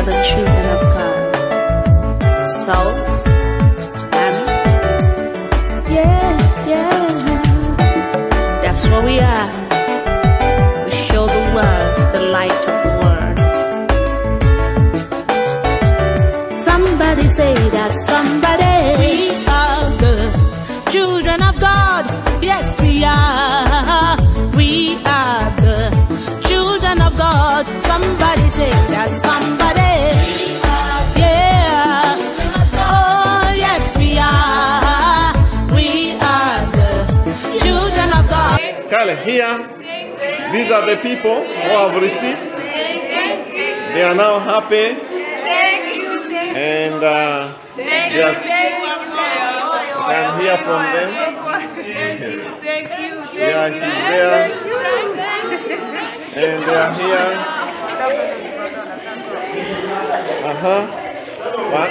are the children of God. Souls. Amen. Yeah, yeah. That's what we are. Kale, here, these are the people who have received. They are now happy and uh, they are, can hear from them. Yeah, she's there and they are here. Uh huh. What?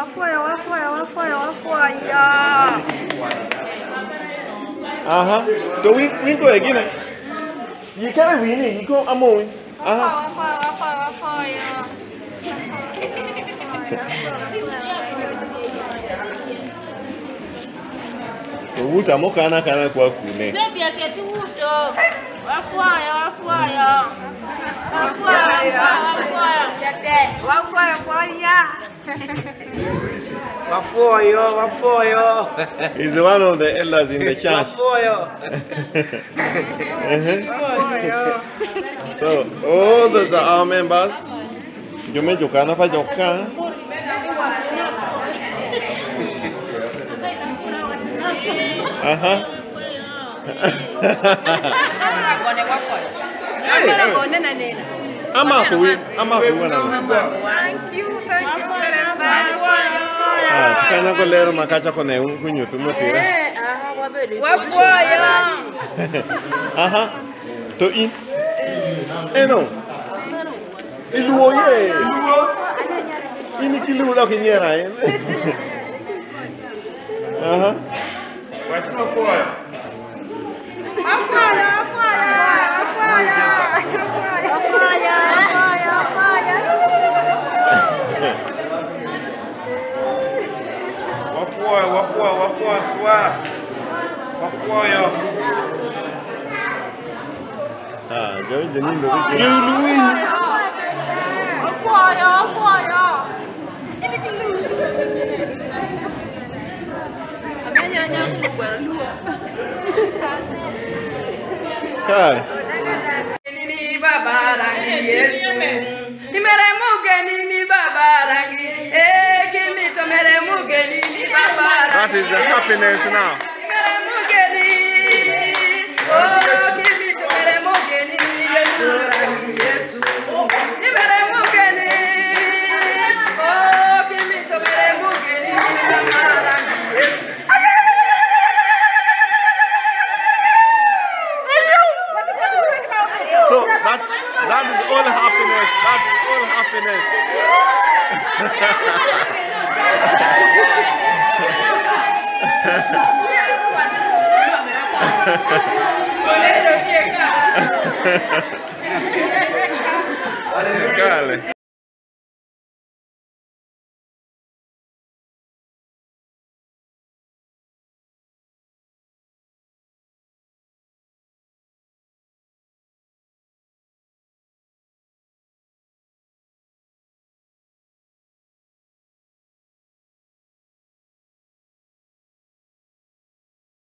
Wapoya, wapoya, wapoya, wapoya. Aha. Do we we go again? You can't win it. You go among. Aha. Wapoya, wapoya, wapoya. Owuta mo kana kana kwa kune. Zebi aketi wuto. Wapoya, wapoya. Wapoya, wapoya. Wapoya, wapoya. Wafoyo, wafoyo. He's one of the elders in the church. Wafoyo. Uh-huh. So all those are our members. Jume jokana pa joka. Uh-huh. hey, ama kuwi ama kuwi na. kana kolero makacha kone kunyu tumutira wafuoyo aha to in. Eh, Eno iluo ye in kiludo kinyiera en eh? aha wafoyo, wafoyo, swa. Wafoyo. Ah, yo jeni ndo ki. Wafoya, wafoya. Ini kilu. Amenyanya kubwa luo. Kai. Nini baba rangi Yesu Nimere mugeni ni baba rangi Eh That is the happiness now. Mere mugeni kimito mere mugeni ni Yesu rangi Yesu Nimere mugeni kimito mere mugeni ni baba rangi Yesu So that that is all happiness. That is all happiness. Kale.